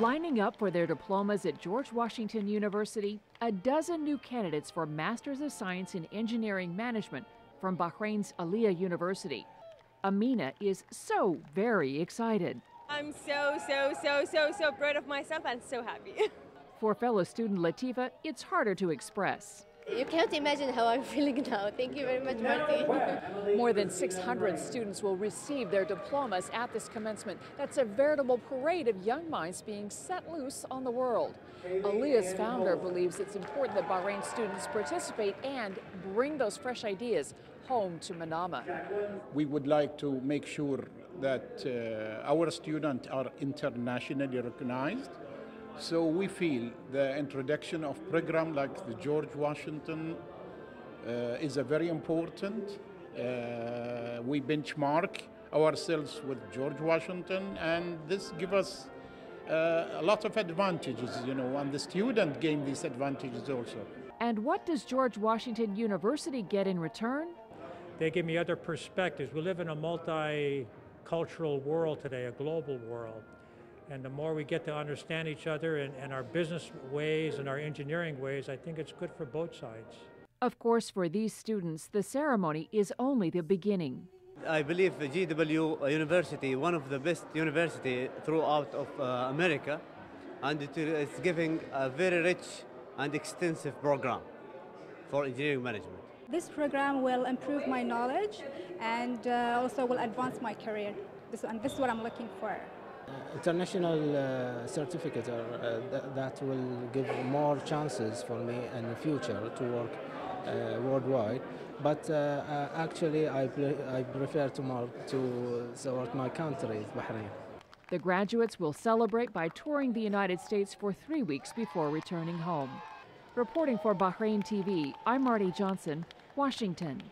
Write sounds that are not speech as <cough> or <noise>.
Lining up for their diplomas at George Washington University, a dozen new candidates for Masters of Science in Engineering Management from Bahrain's Ahlia University. Amina is so very excited. I'm so, so, so, so, so proud of myself and so happy. <laughs> For fellow student Latifa, it's harder to express. You can't imagine how I'm <laughs> feeling now. Thank you very much, Marty. More than 600 students will receive their diplomas at this commencement. That's a veritable parade of young minds being set loose on the world. Ahlia's founder believes it's important that Bahrain students participate and bring those fresh ideas home to Manama. We would like to make sure that uh, our students are internationally recognized so we feel the introduction of program like the George Washington uh, is a very important. Uh, we benchmark ourselves with George Washington, and this gives us uh, a lot of advantages, you know, and the student gain these advantages also. And what does George Washington University get in return? They give me other perspectives. We live in a multicultural world today, a global world. And the more we get to understand each other and, and our business ways and our engineering ways, I think it's good for both sides. Of course, for these students, the ceremony is only the beginning. I believe GW University, one of the best university throughout of uh, America, and it is giving a very rich and extensive program for engineering management. This program will improve my knowledge and uh, also will advance my career. This, and this is what I'm looking for. International uh, certificate uh, th that will give more chances for me in the future to work uh, worldwide. But uh, uh, actually, I, I prefer to, more to support my country, Bahrain. The graduates will celebrate by touring the United States for three weeks before returning home. Reporting for Bahrain TV, I'm Marty Johnson, Washington.